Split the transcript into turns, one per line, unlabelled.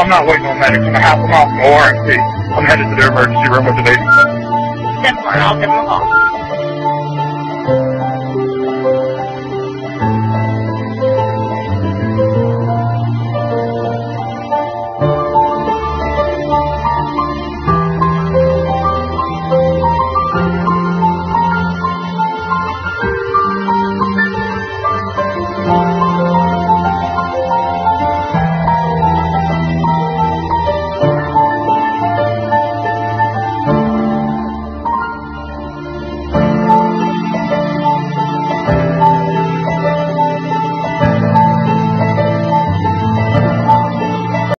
I'm not waiting on medics. I'm a half a mile from ORMC. I'm headed to their emergency room with the baby.
Step one, I'll get them a.